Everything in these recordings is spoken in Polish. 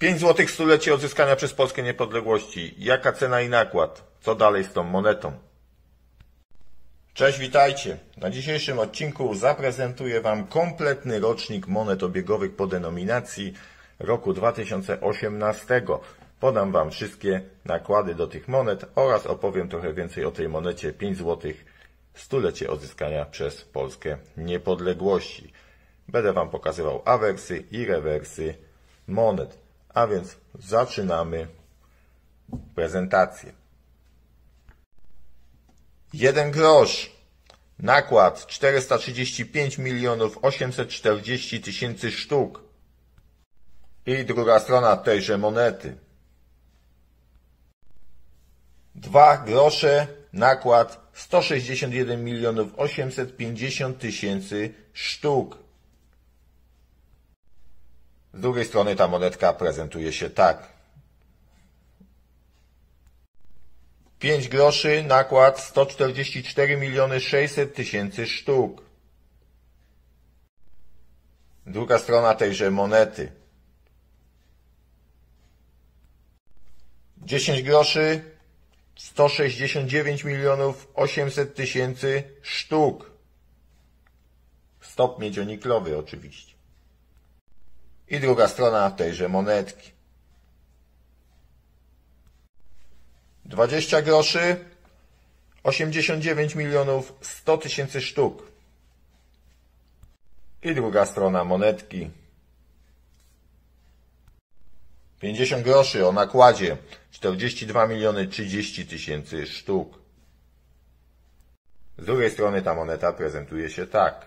5 zł stulecie odzyskania przez Polskę niepodległości. Jaka cena i nakład? Co dalej z tą monetą? Cześć, witajcie. Na dzisiejszym odcinku zaprezentuję Wam kompletny rocznik monet obiegowych po denominacji roku 2018. Podam Wam wszystkie nakłady do tych monet oraz opowiem trochę więcej o tej monecie 5 zł stulecie odzyskania przez Polskę niepodległości. Będę Wam pokazywał awersy i rewersy monet. A więc zaczynamy prezentację. Jeden grosz. Nakład 435 milionów 840 tysięcy sztuk. I druga strona tejże monety. Dwa grosze. Nakład 161 milionów 850 tysięcy sztuk. Z drugiej strony ta monetka prezentuje się tak. 5 groszy, nakład 144 miliony 600 tysięcy sztuk. Druga strona tejże monety. 10 groszy, 169 milionów 800 tysięcy sztuk. Stop miedzioniklowy oczywiście. I druga strona tejże monetki. 20 groszy, 89 milionów 100 tysięcy sztuk. I druga strona monetki. 50 groszy o nakładzie 42 miliony 30 tysięcy sztuk. Z drugiej strony ta moneta prezentuje się tak.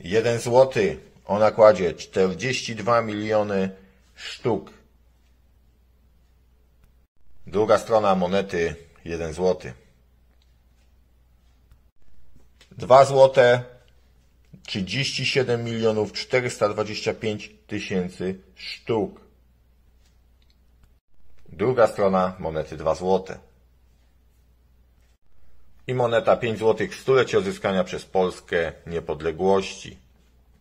1 złoty o nakładzie 42 miliony sztuk. Druga strona monety 1 zł. 2 złote 37 milionów 425 tysięcy sztuk. Druga strona monety 2 złote. I moneta 5 złotych w stulecie odzyskania przez Polskę niepodległości.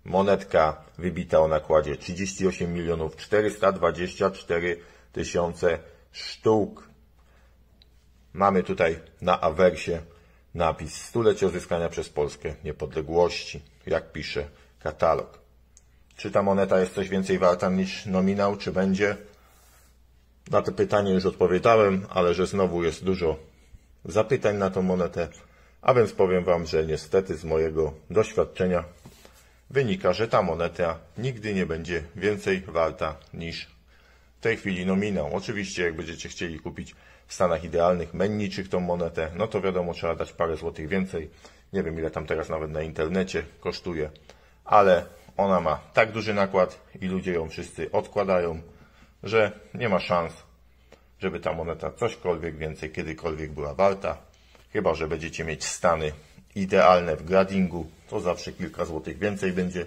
Monetka wybita o nakładzie 38 milionów 424 tysiące sztuk. Mamy tutaj na awersie napis Stulecie odzyskania przez Polskę niepodległości, jak pisze katalog. Czy ta moneta jest coś więcej warta niż nominał, czy będzie? Na to pytanie już odpowiadałem, ale że znowu jest dużo zapytań na tą monetę, a więc powiem Wam, że niestety z mojego doświadczenia wynika, że ta moneta nigdy nie będzie więcej warta niż w tej chwili nominał. Oczywiście jak będziecie chcieli kupić w stanach idealnych, menniczych tą monetę, no to wiadomo, trzeba dać parę złotych więcej. Nie wiem ile tam teraz nawet na internecie kosztuje, ale ona ma tak duży nakład i ludzie ją wszyscy odkładają, że nie ma szans, żeby ta moneta cośkolwiek więcej kiedykolwiek była warta. Chyba, że będziecie mieć stany idealne w gradingu, to zawsze kilka złotych więcej będzie,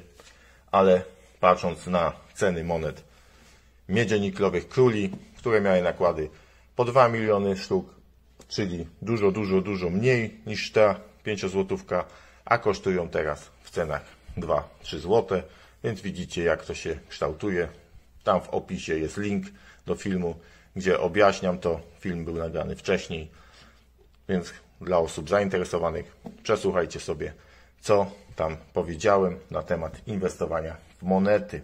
ale patrząc na ceny monet miedzioniklowych króli, które miały nakłady po 2 miliony sztuk, czyli dużo, dużo, dużo mniej niż ta 5 złotówka, a kosztują teraz w cenach 2-3 złote, więc widzicie jak to się kształtuje. Tam w opisie jest link do filmu, gdzie objaśniam to. Film był nagrany wcześniej, więc dla osób zainteresowanych przesłuchajcie sobie, co tam powiedziałem na temat inwestowania w monety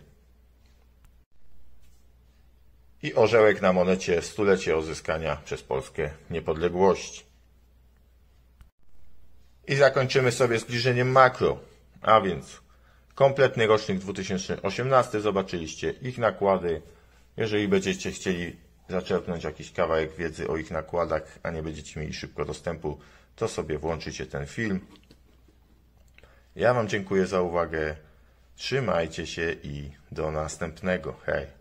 i orzełek na monecie stulecie odzyskania przez Polskę niepodległości. I zakończymy sobie zbliżeniem makro, a więc kompletny rocznik 2018, zobaczyliście ich nakłady. Jeżeli będziecie chcieli zaczerpnąć jakiś kawałek wiedzy o ich nakładach, a nie będziecie mieli szybko dostępu, to sobie włączycie ten film. Ja Wam dziękuję za uwagę. Trzymajcie się i do następnego. Hej!